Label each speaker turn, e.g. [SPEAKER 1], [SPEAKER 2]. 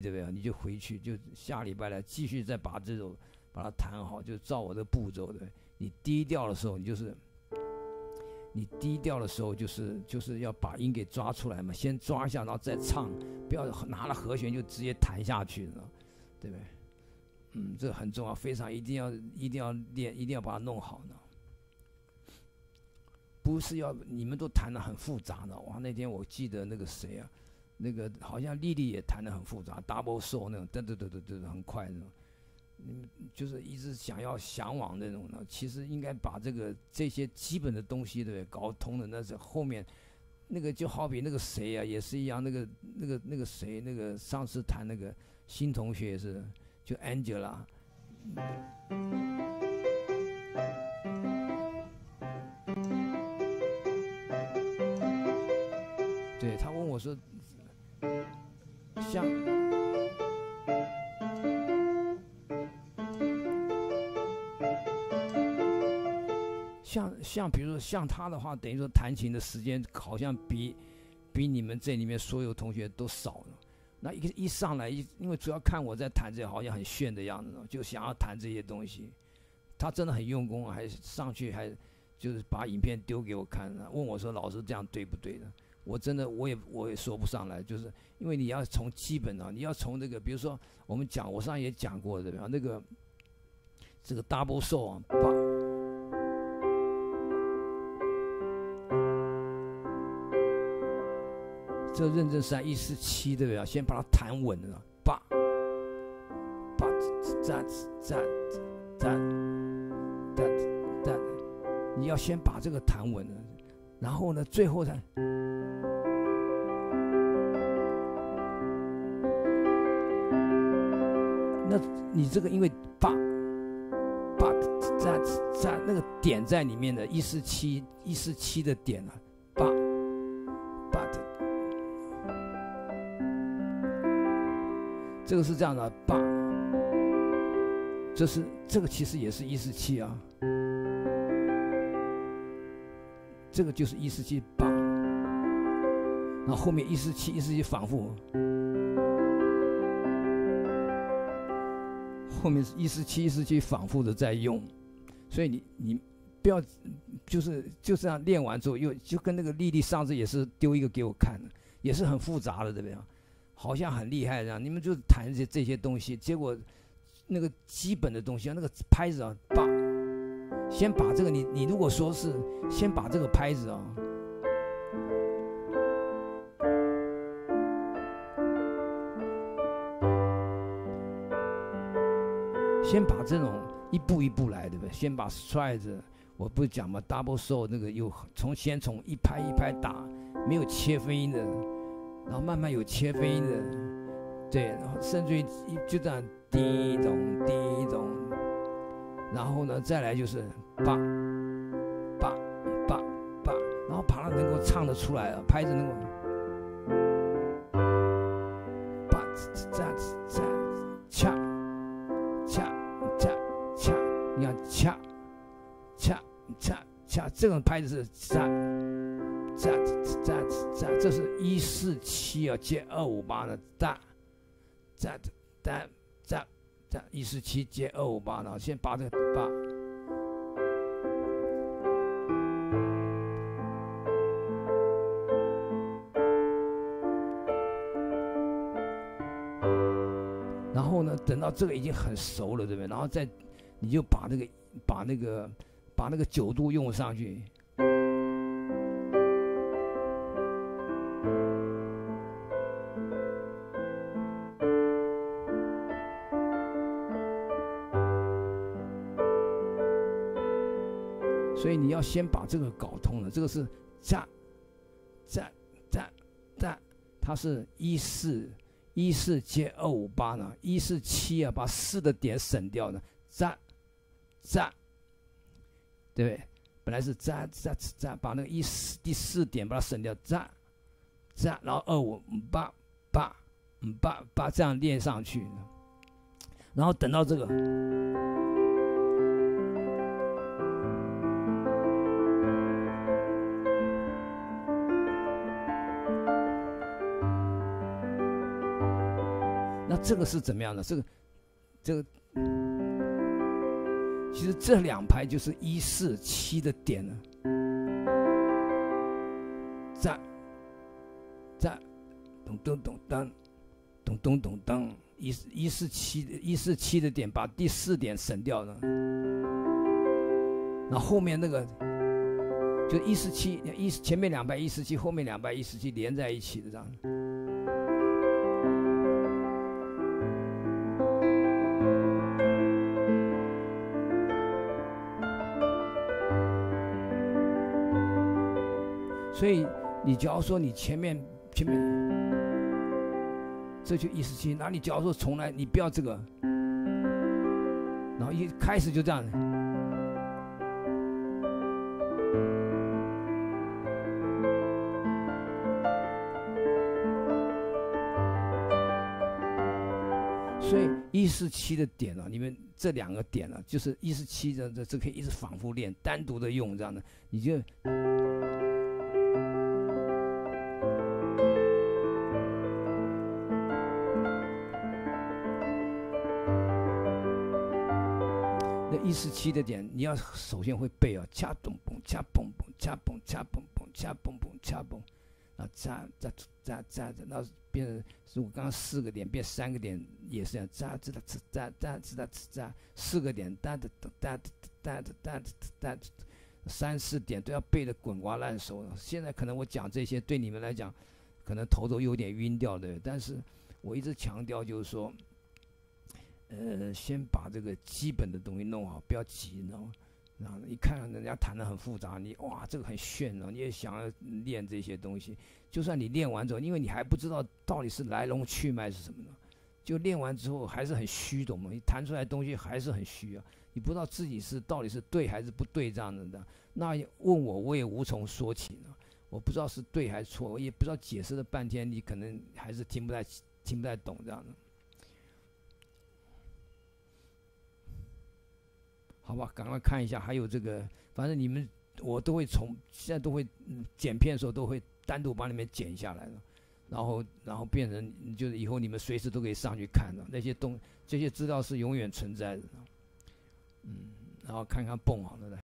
[SPEAKER 1] 对不对？你就回去，就下礼拜来继续再把这首把它弹好，就照我的步骤，对。你低调的时候，你就是你低调的时候，就是就是要把音给抓出来嘛，先抓一下，然后再唱，不要拿了和弦就直接弹下去，了，对不对？嗯，这很重要，非常一定要一定要练，一定要把它弄好呢。不是要你们都弹的很复杂的哇！那天我记得那个谁啊，那个好像丽丽也弹的很复杂，double soul 那种，噔噔噔噔噔很快那种。嗯，就是一直想要向往那种的，其实应该把这个这些基本的东西对搞通的，那是后面那个就好比那个谁呀，也是一样，那个那个那个谁，那个上次弹那个新同学也是，就 Angela。对他问我说，像像像比如说像他的话，等于说弹琴的时间好像比比你们这里面所有同学都少了。那一一上来一，因为主要看我在弹这，好像很炫的样子，就想要弹这些东西。他真的很用功，还上去还就是把影片丢给我看，问我说：“老师这样对不对的？”我真的我也我也说不上来，就是因为你要从基本啊，你要从这个，比如说我们讲，我上也讲过对吧？那个这个 double so，啊，把这认真是一四七对不对啊？先把它弹稳了，把把站站站站站，你要先把这个弹稳了，然后呢，最后才。那你这个因为把把在在那个点在里面的一四七一四七的点啊，把把的，这个是这样的把，这是这个其实也是一四七啊，这个就是一四七把，然后后面一四七一四七反复。后面一四七一四七反复的在用，所以你你不要就是就这样练完之后又就跟那个丽丽上次也是丢一个给我看的，也是很复杂的对不对？好像很厉害这样，你们就谈这这些东西，结果那个基本的东西啊，那个拍子啊，把先把这个你你如果说是先把这个拍子啊。先把这种一步一步来，对不对？先把 stride，我不是讲嘛，double soul 那个又从先从一拍一拍打，没有切分音的，然后慢慢有切分音的，对，然后甚至于就这样滴咚滴咚，然后呢再来就是八八八八，然后把它能够唱得出来了，拍子能够。这种拍子是在在在在，这是一四七啊，接二五八的在在在在在一四七接二五八的，先把这个把，然后呢，等到这个已经很熟了，对不对？然后再你就把那个把那个。把那个九度用上去，所以你要先把这个搞通了。这个是站站站站，它是一四一四接二五八呢，一四七啊，把四的点省掉呢，站站。对不对，本来是站站站，把那个一四第四点把它省掉，站站，然后二五八八八八这样练上去，然后等到这个，那这个是怎么样的？这个，这个，其实这两排就是一四七的点了，在，在，咚咚咚当，咚咚咚当，一一四七一四七的点把第四点省掉了，那后面那个。就一四七一前面两百一十七，后面两百一十七连在一起的这样。所以你假如说你前面前面，这就一十七，那你假如说从来你不要这个，然后一开始就这样。所以一四七的点呢，你们这两个点呢，就是一四七的这这可以一直反复练，单独的用这样的，你就一四七的点，你要首先会背啊，掐嘣嘣，掐嘣嘣，掐嘣掐嘣嘣，掐嘣嘣，掐嘣。啊，扎扎扎扎的，那变成如果刚刚四个点变三个点也是这样，扎知道扎扎扎知道扎四个点哒哒哒哒哒哒哒哒哒，三四点都要背得滚瓜烂熟。现在可能我讲这些对你们来讲，可能头都有点晕掉的，但是我一直强调就是说，呃，先把这个基本的东西弄好，不要急，你知道吗？然后一看人家弹的很复杂，你哇，这个很炫哦，你也想要练这些东西。就算你练完之后，因为你还不知道到底是来龙去脉是什么呢，就练完之后还是很虚，懂吗？你弹出来东西还是很虚啊，你不知道自己是到底是对还是不对这样子的。那问我，我也无从说起呢。我不知道是对还是错，我也不知道解释了半天，你可能还是听不太听不太懂这样的。好吧，赶快看一下，还有这个，反正你们我都会从现在都会剪片的时候都会单独把你们剪下来的，然后然后变成就是以后你们随时都可以上去看的那些东这些资料是永远存在的，嗯，然后看看蹦好了来。